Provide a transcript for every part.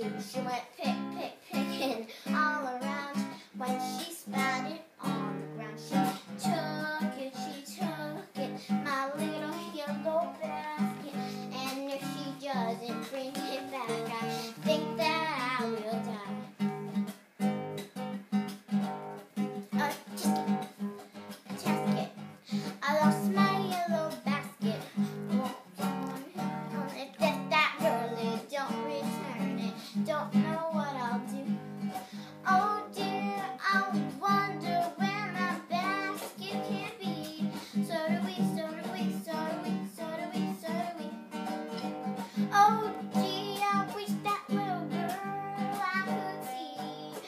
She went.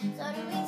So do we